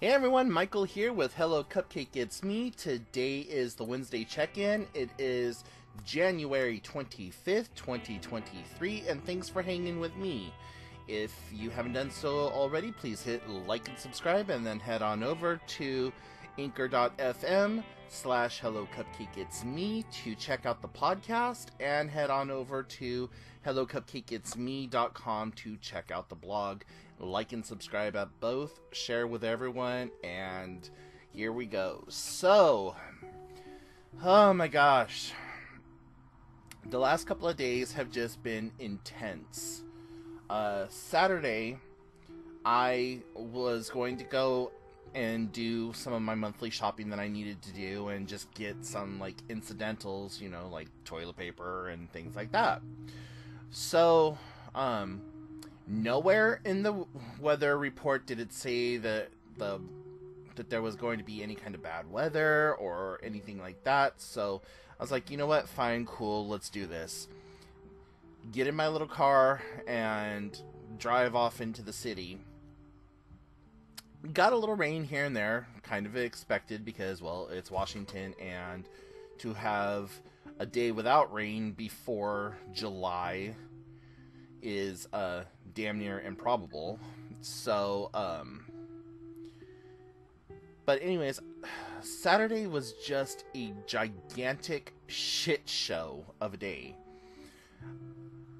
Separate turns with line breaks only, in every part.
Hey everyone, Michael here with Hello Cupcake It's Me. Today is the Wednesday check in. It is January 25th, 2023, and thanks for hanging with me. If you haven't done so already, please hit like and subscribe, and then head on over to anchor.fm slash hello cupcake. It's me to check out the podcast and head on over to hello cupcake it's me.com to check out the blog. Like and subscribe at both share with everyone and here we go. So oh my gosh. The last couple of days have just been intense. Uh saturday i was going to go and do some of my monthly shopping that I needed to do and just get some like incidentals, you know, like toilet paper and things like that. So, um nowhere in the weather report did it say that the that there was going to be any kind of bad weather or anything like that. So, I was like, "You know what? Fine, cool, let's do this." Get in my little car and drive off into the city got a little rain here and there, kind of expected because, well, it's Washington, and to have a day without rain before July is uh, damn near improbable. So, um, but anyways, Saturday was just a gigantic shit show of a day.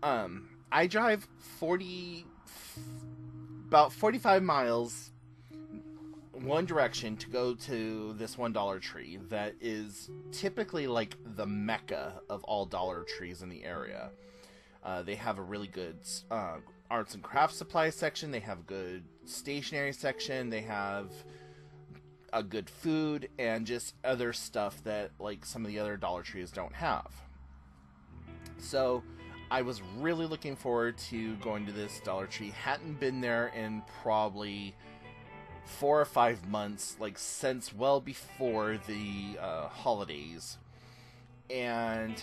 Um, I drive 40 about 45 miles one direction to go to this one Dollar Tree that is typically like the mecca of all Dollar Trees in the area. Uh, they have a really good uh, arts and crafts supply section. They have a good stationery section. They have a good food and just other stuff that like some of the other Dollar Trees don't have. So I was really looking forward to going to this Dollar Tree. Hadn't been there in probably four or five months, like since well before the uh, holidays, and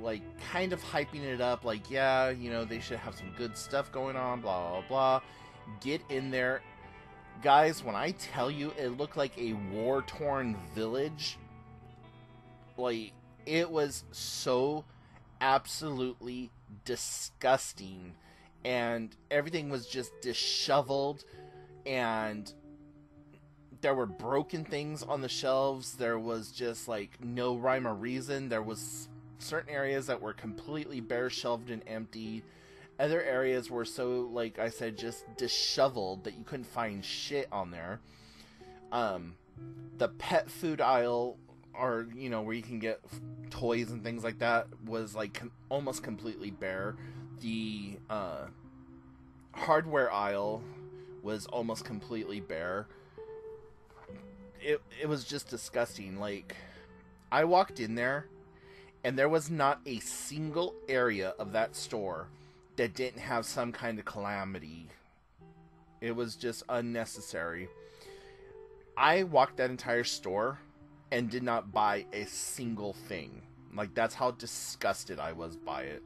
like kind of hyping it up, like yeah, you know they should have some good stuff going on, blah blah blah. Get in there, guys. When I tell you, it looked like a war torn village. Like it was so absolutely disgusting and everything was just disheveled and there were broken things on the shelves. There was just like no rhyme or reason. There was certain areas that were completely bare shelved and empty. Other areas were so like I said just disheveled that you couldn't find shit on there. Um the pet food aisle or you know where you can get toys and things like that was like com- almost completely bare. The uh hardware aisle was almost completely bare. It it was just disgusting. Like I walked in there and there was not a single area of that store that didn't have some kind of calamity. It was just unnecessary. I walked that entire store and did not buy a single thing. Like that's how disgusted I was by it.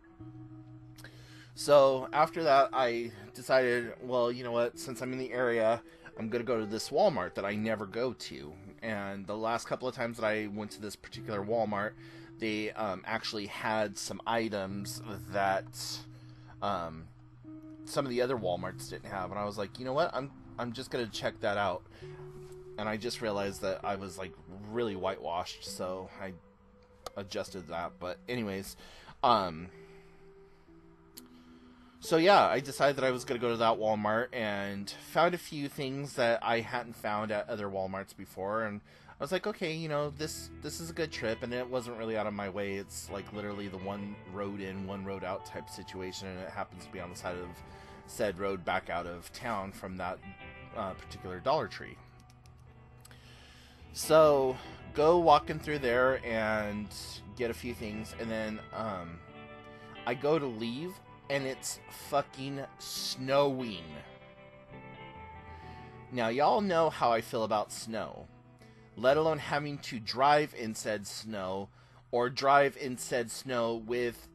So after that, I decided, well, you know what? Since I'm in the area, I'm gonna go to this Walmart that I never go to. And the last couple of times that I went to this particular Walmart, they um, actually had some items that um, some of the other WalMarts didn't have, and I was like, you know what? I'm I'm just gonna check that out. And I just realized that I was like really whitewashed, so I adjusted that. But anyways, um so yeah, I decided that I was going to go to that Walmart and found a few things that I hadn't found at other Walmarts before, and I was like, okay, you know, this this is a good trip, and it wasn't really out of my way. It's like literally the one road in, one road out type situation, and it happens to be on the side of said road back out of town from that uh, particular Dollar Tree. So go walking through there and get a few things, and then um, I go to leave, and it's fucking snowing. Now, y'all know how I feel about snow, let alone having to drive in said snow or drive in said snow with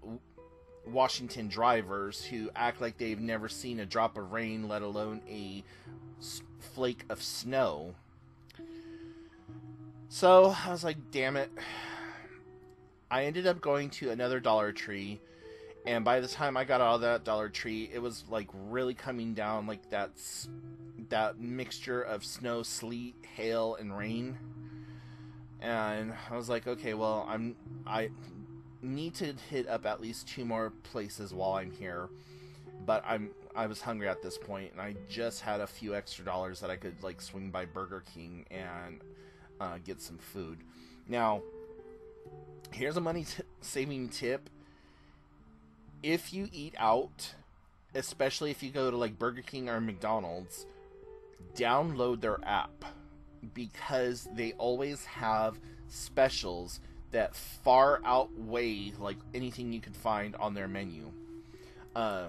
Washington drivers who act like they've never seen a drop of rain, let alone a flake of snow. So I was like, damn it. I ended up going to another Dollar Tree, and by the time I got out of that Dollar Tree, it was like really coming down, like that's that mixture of snow, sleet, hail, and rain. And I was like, okay, well, I'm I need to hit up at least two more places while I'm here. But I'm I was hungry at this point, and I just had a few extra dollars that I could like swing by Burger King and uh, get some food. Now, here's a money t- saving tip: if you eat out, especially if you go to like Burger King or McDonald's, download their app because they always have specials that far outweigh like anything you can find on their menu. Uh,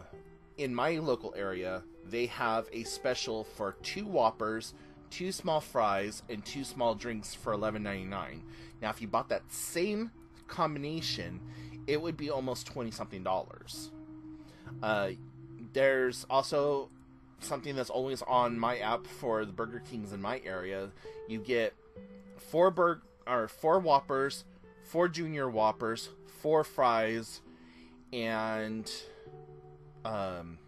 in my local area, they have a special for two Whoppers, two small fries, and two small drinks for $11.99. Now, if you bought that same combination, it would be almost 20 something dollars. Uh, there's also something that's always on my app for the Burger Kings in my area. You get four burg or four Whoppers, four Junior Whoppers, four fries, and um,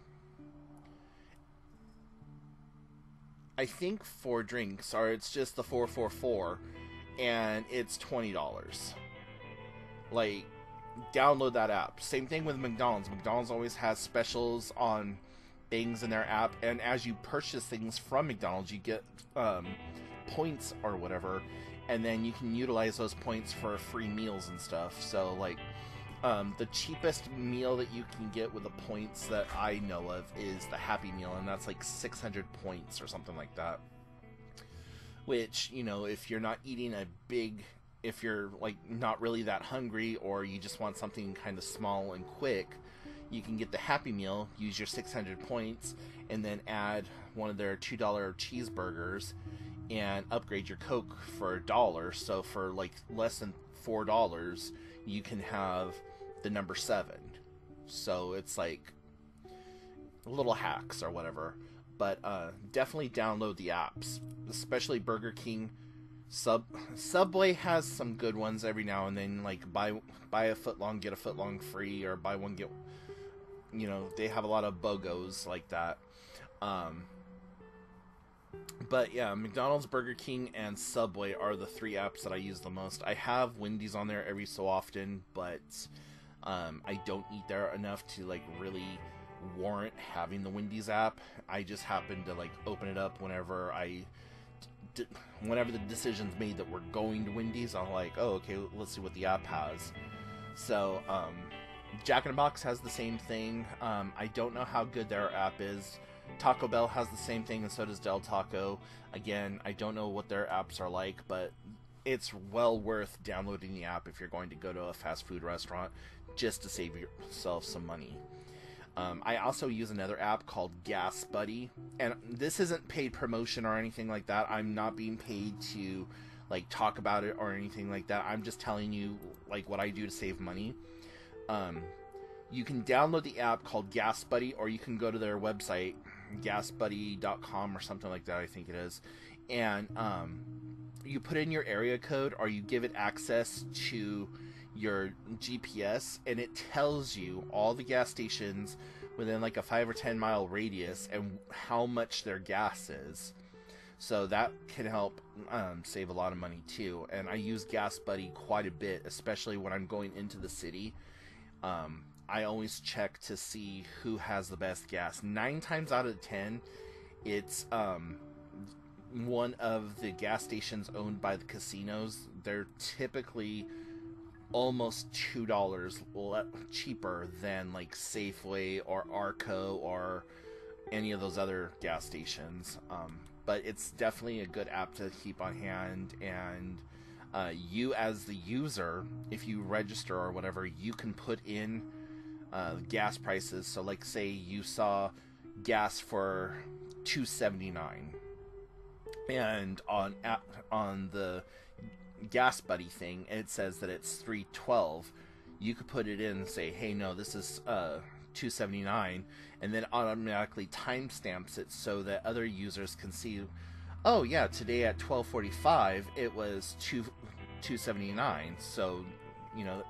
I think four drinks, or it's just the four four four, and it's twenty dollars. Like, download that app. Same thing with McDonald's. McDonald's always has specials on things in their app, and as you purchase things from McDonald's, you get um, points or whatever, and then you can utilize those points for free meals and stuff. So, like, um, the cheapest meal that you can get with the points that I know of is the Happy Meal, and that's like 600 points or something like that. Which, you know, if you're not eating a big, if you're like not really that hungry, or you just want something kind of small and quick, you can get the Happy Meal, use your 600 points, and then add one of their $2 cheeseburgers and upgrade your Coke for a dollar. So for like less than $4, you can have the number 7. So it's like little hacks or whatever. But uh, definitely download the apps, especially Burger King. Sub Subway has some good ones every now and then, like buy buy a foot long get a foot long free, or buy one get you know they have a lot of bogos like that. Um, but yeah mcdonald's burger king and subway are the three apps that i use the most. I have wendy's on there every so often but um, i don't eat there enough to like really warrant having the wendy's app. I just happen to like open it up whenever i whenever the decision's made that we're going to wendy's i'm like oh okay let's see what the app has so um, Jack in the Box has the same thing. Um, I don't know how good their app is. Taco Bell has the same thing, and so does Del Taco. Again, I don't know what their apps are like, but it's well worth downloading the app if you're going to go to a fast food restaurant just to save yourself some money. Um, I also use another app called Gas Buddy, and this isn't paid promotion or anything like that. I'm not being paid to like talk about it or anything like that. I'm just telling you like what I do to save money. Um, you can download the app called Gas Buddy, or you can go to their website, gasbuddy.com or something like that, I think it is. And um, you put in your area code, or you give it access to your GPS, and it tells you all the gas stations within like a five or ten mile radius and how much their gas is. So that can help um, save a lot of money too. And I use Gas Buddy quite a bit, especially when I'm going into the city um, I always check to see who has the best gas. Nine times out of ten, it's um, one of the gas stations owned by the casinos. They're typically almost two dollars le- cheaper than like Safeway or Arco or any of those other gas stations. Um, but it's definitely a good app to keep on hand and uh, you as the user, if you register or whatever, you can put in uh, gas prices. So, like, say you saw gas for two seventy nine, and on on the gas buddy thing, it says that it's three twelve. you could put it in and say, "Hey, no, this is uh, 279," and then automatically timestamps it so that other users can see, "Oh yeah, today at 12:45 it was 2 279." So, you know,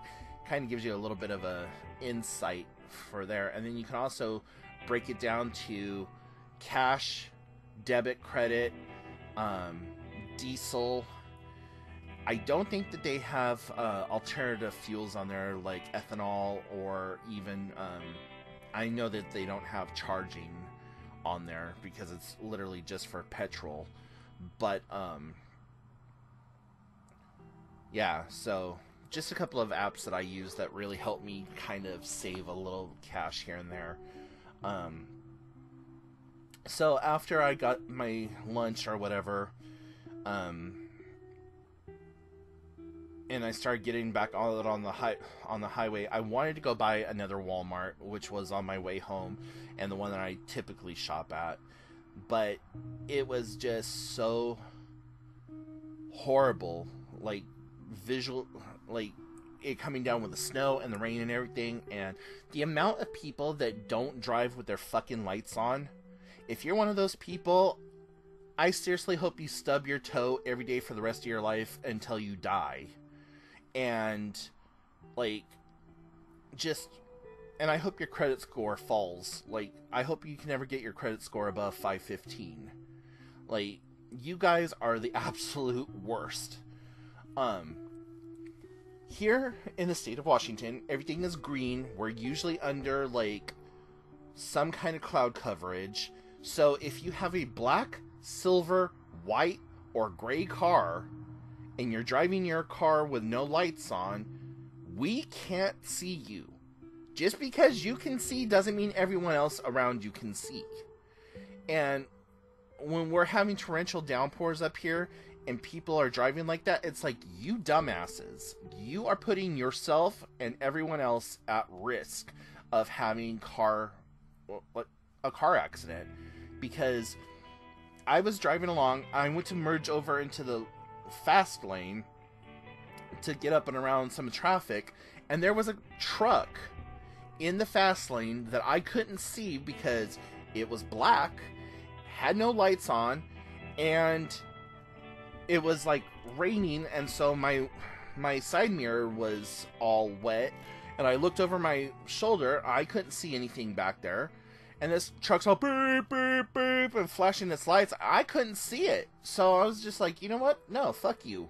kind of gives you a little bit of a insight for there, and then you can also break it down to cash, debit, credit, um, diesel I don't think that they have uh, alternative fuels on there like ethanol or even. Um, I know that they don't have charging on there because it's literally just for petrol. But um, yeah, so just a couple of apps that I use that really help me kind of save a little cash here and there. Um, so after I got my lunch or whatever, um, and I started getting back on on the on the highway, I wanted to go by another Walmart, which was on my way home, and the one that I typically shop at. But it was just so horrible, like visual, like it coming down with the snow and the rain and everything, and the amount of people that don't drive with their fucking lights on. If you're one of those people, I seriously hope you stub your toe every day for the rest of your life until you die and like just and I hope your credit score falls. Like I hope you can never get your credit score above 515. Like you guys are the absolute worst. Um here in the state of Washington, everything is green. We're usually under like some kind of cloud coverage. So if you have a black, silver, white, or gray car, and you're driving your car with no lights on, we can't see you. Just because you can see doesn't mean everyone else around you can see. And when we're having torrential downpours up here and people are driving like that, it's like, you dumbasses, you are putting yourself and everyone else at risk of having car a car accident because I was driving along, I went to merge over into the fast lane to get up and around some traffic, and there was a truck in the fast lane that I couldn't see because it was black, had no lights on, and it was like raining, and so my my side mirror was all wet, and I looked over my shoulder. I couldn't see anything back there and this truck's all beep beep beep and flashing its lights. I couldn't see it, so I was just like, you know what? No, fuck you.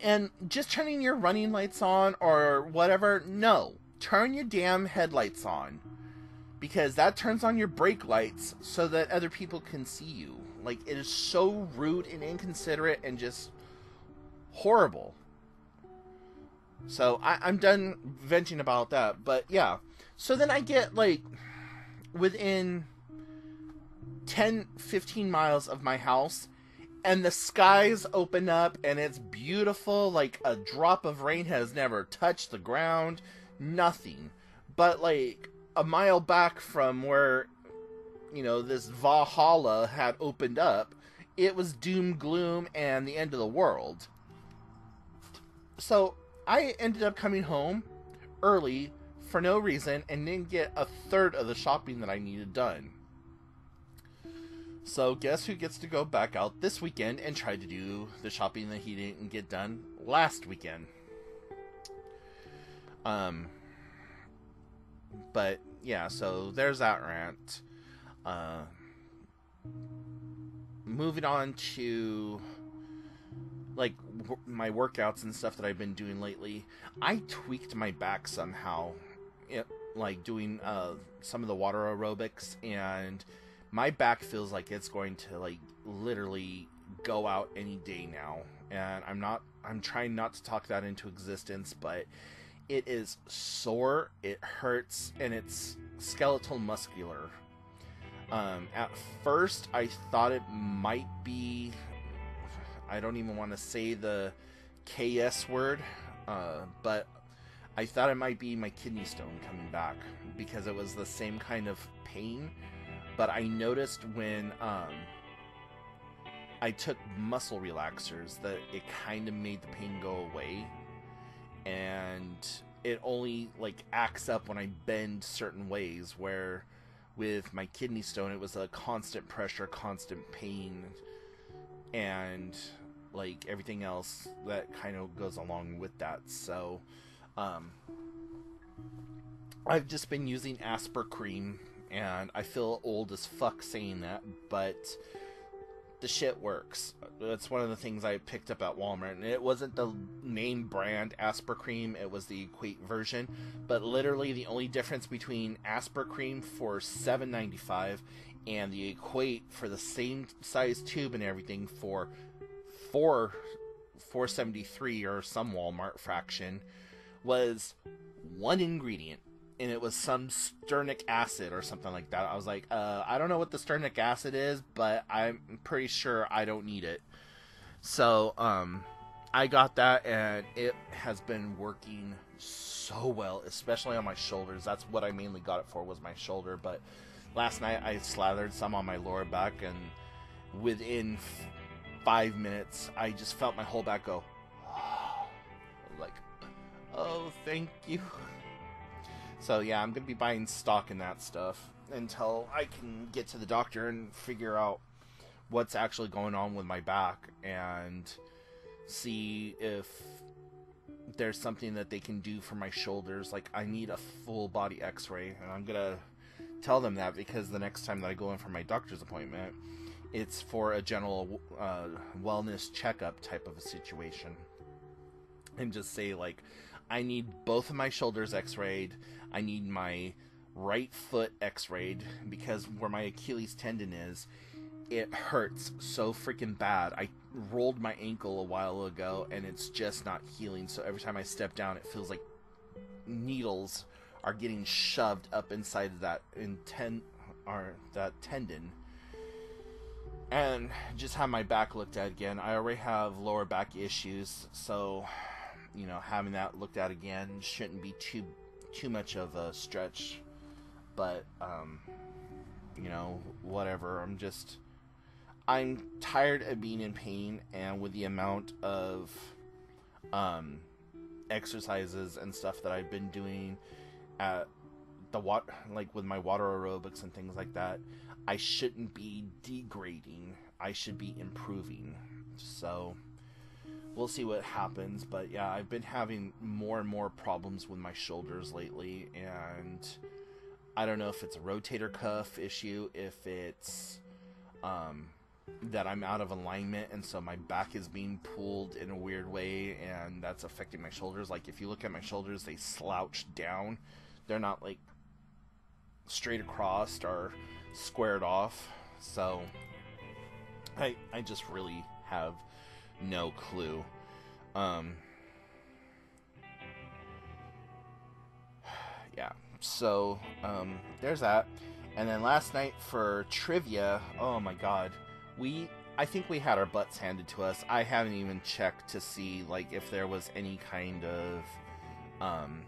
And just turning your running lights on or whatever, no, turn your damn headlights on because that turns on your brake lights so that other people can see you. Like it is so rude and inconsiderate and just horrible. So I, am done venting about that, but yeah so then I get like within 10, 15 miles of my house, and the skies open up and it's beautiful. Like a drop of rain has never touched the ground, nothing. But like a mile back from where, you know, this Valhalla had opened up, it was doom, gloom, and the end of the world. So I ended up coming home early for no reason and didn't get a third of the shopping that I needed done. So, guess who gets to go back out this weekend and try to do the shopping that he didn't get done last weekend? Um, but yeah, so there's that rant. Uh, moving on to like w- my workouts and stuff that I've been doing lately, I tweaked my back somehow like doing uh, some of the water aerobics, and my back feels like it's going to like literally go out any day now. And I'm not. I'm trying not to talk that into existence, but it is sore. It hurts, and it's skeletal muscular. Um, at first, I thought it might be. I don't even want to say the KS word, uh, but I thought it might be my kidney stone coming back because it was the same kind of pain. But I noticed when um, I took muscle relaxers that it kind of made the pain go away. and it only like acts up when I bend certain ways. Where with my kidney stone, it was a constant pressure, constant pain, and like everything else that kind of goes along with that. So, um, I've just been using Aspercreme, and I feel old as fuck saying that, but the shit works. That's one of the things I picked up at Walmart. And it wasn't the name brand Aspercreme, it was the Equate version. But literally the only difference between Aspercreme for $7.95 and the Equate for the same size tube and everything for four four seventy three or some Walmart fraction was one ingredient and it was some sternic acid or something like that. I was like, uh, I don't know what the sternic acid is, but I'm pretty sure I don't need it. So, um, I got that and it has been working so well, especially on my shoulders. That's what I mainly got it for was my shoulder. But last night I slathered some on my lower back, and within f- five minutes, I just felt my whole back go. Oh, thank you. So yeah, I'm gonna be buying stock in that stuff until I can get to the doctor and figure out what's actually going on with my back and see if there's something that they can do for my shoulders. Like I need a full body X-ray, and I'm gonna tell them that because the next time that I go in for my doctor's appointment, it's for a general uh, wellness checkup type of a situation, and just say like, I need both of my shoulders X-rayed. I need my right foot x-rayed because where my Achilles tendon is, it hurts so freaking bad. I rolled my ankle a while ago and it's just not healing. So every time I step down, it feels like needles are getting shoved up inside that inten- or that tendon. And just have my back looked at again. I already have lower back issues, so you know, having that looked at again shouldn't be too too much of a stretch, but um, you know, whatever. I'm just I'm tired of being in pain, and with the amount of um, exercises and stuff that I've been doing at the water, like with my water aerobics and things like that, I shouldn't be degrading. I should be improving. So we'll see what happens. But yeah, I've been having more and more problems with my shoulders lately, and I don't know if it's a rotator cuff issue, if it's um, that I'm out of alignment, and so my back is being pulled in a weird way, and that's affecting my shoulders. Like if you look at my shoulders, they slouch down; they're not like straight across or squared off. So I I just really have no clue. Um, yeah, so um, there's that. And then last night for trivia, oh my god, we I think we had our butts handed to us. I haven't even checked to see like if there was any kind of um,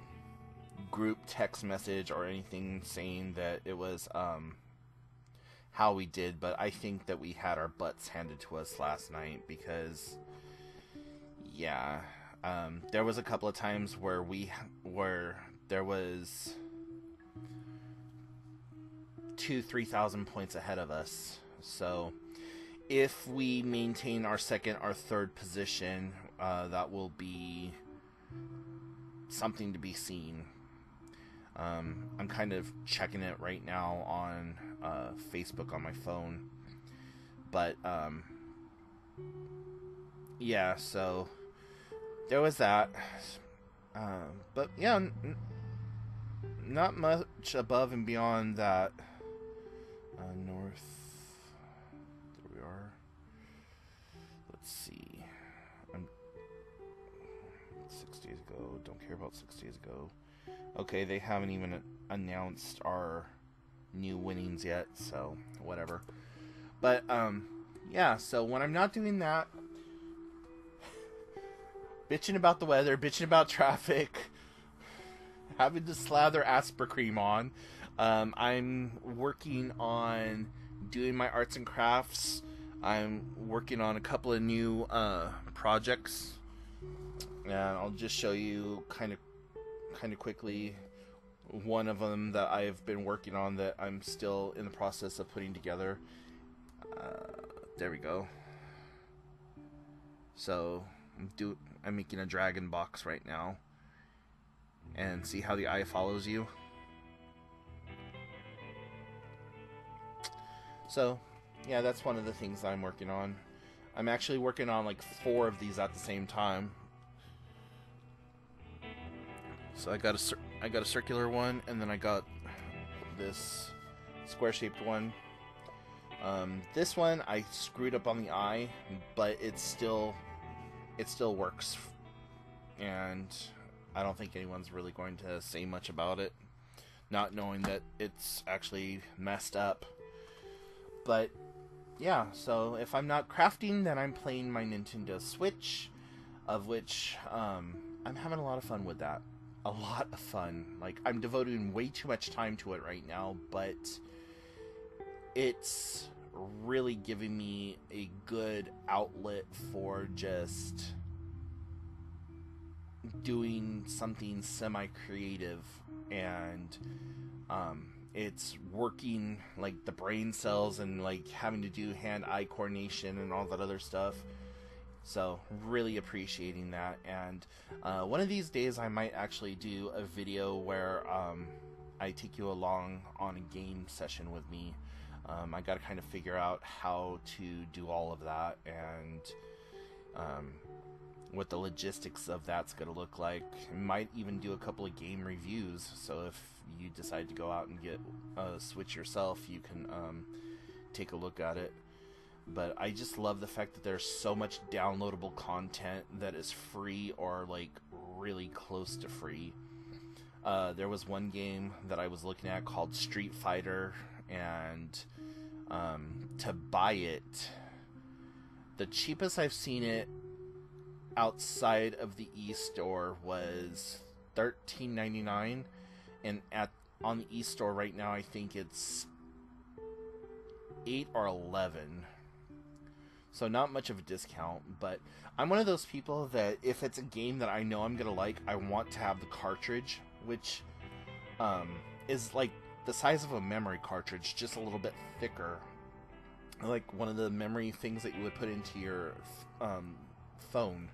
group text message or anything saying that it was um, how we did, but I think that we had our butts handed to us last night because, yeah, um, there was a couple of times where we where there was two three thousand points ahead of us. So if we maintain our second or third position, uh, that will be something to be seen. Um, I'm kind of checking it right now on uh, Facebook on my phone. But, um, yeah, so there was that. Uh, but, yeah, n- not much above and beyond that. Uh, north. There we are. Let's see. I'm six days ago. Don't care about six days ago. Okay, they haven't even announced our new winnings yet, so whatever. But um yeah, so when I'm not doing that bitching about the weather, bitching about traffic, having to slather Aspercreme on, um, I'm working on doing my arts and crafts. I'm working on a couple of new uh, projects and I'll just show you kind of kind of quickly one of them that I've been working on that I'm still in the process of putting together. Uh, there we go. So I'm do I'm making a dragon box right now, and see how the eye follows you. So, yeah, that's one of the things I'm working on. I'm actually working on like four of these at the same time. So I got a I got a circular one, and then I got this square-shaped one. Um, this one I screwed up on the eye, but it's still it still works, and I don't think anyone's really going to say much about it, not knowing that it's actually messed up. But yeah, so if I'm not crafting, then I'm playing my Nintendo Switch, of which um, I'm having a lot of fun with that a lot of fun. Like I'm devoting way too much time to it right now, but it's really giving me a good outlet for just doing something semi-creative and um, it's working like the brain cells and like having to do hand-eye coordination and all that other stuff so, really appreciating that. And uh, one of these days, I might actually do a video where um, I take you along on a game session with me. Um, I got to kind of figure out how to do all of that and um, what the logistics of that's going to look like. Might even do a couple of game reviews. So, if you decide to go out and get a Switch yourself, you can um, take a look at it but I just love the fact that there's so much downloadable content that is free or like really close to free. Uh, there was one game that I was looking at called Street Fighter, and um, to buy it, the cheapest I've seen it outside of the e store was thirteen ninety nine, and at on the e store right now I think it's eight or eleven so not much of a discount, but I'm one of those people that if it's a game that I know I'm gonna like, I want to have the cartridge, which um, is like the size of a memory cartridge, just a little bit thicker. Like one of the memory things that you would put into your um, phone,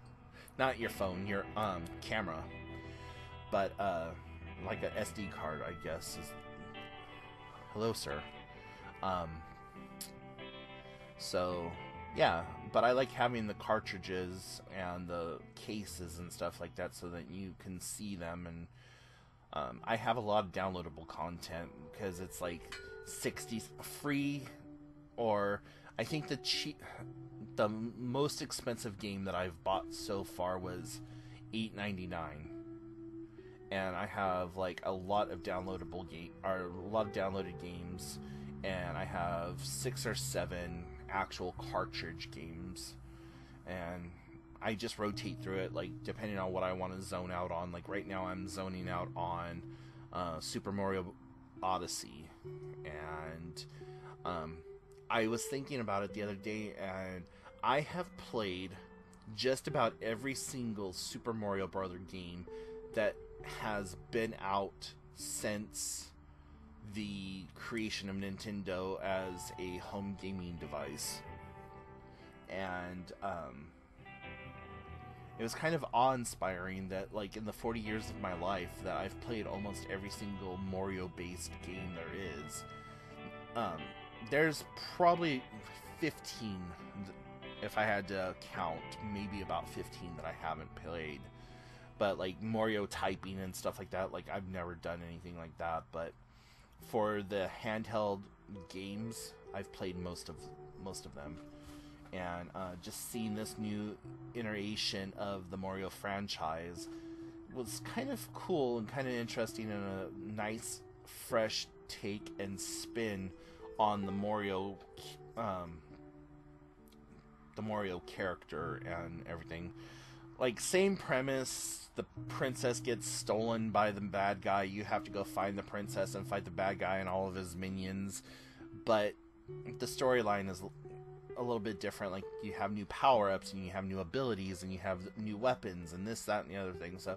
not your phone, your um, camera, but uh, like an SD card, I guess. Is... Hello, sir. Um, so yeah, but I like having the cartridges and the cases and stuff like that so that you can see them. And um, I have a lot of downloadable content because it's like 60 free, or I think the cheap, the most expensive game that I've bought so far was 8.99 and I have like a lot of downloadable game or a lot of downloaded games and I have six or seven actual cartridge games, and I just rotate through it like depending on what I want to zone out on. Like right now, I'm zoning out on uh, Super Mario Odyssey, and um, I was thinking about it the other day, and I have played just about every single Super Mario Brother game that has been out since the creation of Nintendo as a home gaming device. And um, it was kind of awe-inspiring that, like, in the 40 years of my life, that I've played almost every single Mario-based game there is. Um, there's probably 15, if I had to count, maybe about 15 that I haven't played. But like Mario typing and stuff like that, like I've never done anything like that. But for the handheld games, I've played most of most of them, and uh, just seeing this new iteration of the Mario franchise was kind of cool and kind of interesting and a nice, fresh take and spin on the Mario, um, the Mario character and everything. Like same premise, the princess gets stolen by the bad guy, you have to go find the princess and fight the bad guy and all of his minions. But the storyline is a little bit different. Like you have new power ups and you have new abilities and you have new weapons and this, that, and the other thing. So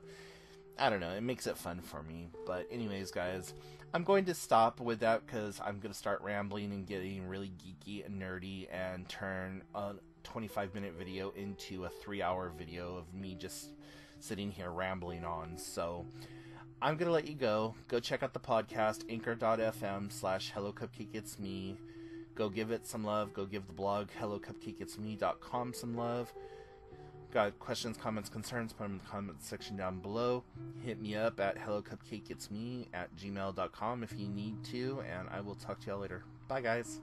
I don't know. It makes it fun for me. But anyways, guys, I'm going to stop with that because I'm going to start rambling and getting really geeky and nerdy and turn a 25 minute video into a three hour video of me just sitting here rambling on. So I'm going to let you go. Go check out the podcast, anchor.fm slash hello cupcake it's me. Go give it some love. Go give the blog hellocupcakeitsme.com some love. Got questions, comments, concerns, put them in the comments section down below. Hit me up at hellocupcakeitsme at gmail.com if you need to, and I will talk to y'all later. Bye, guys.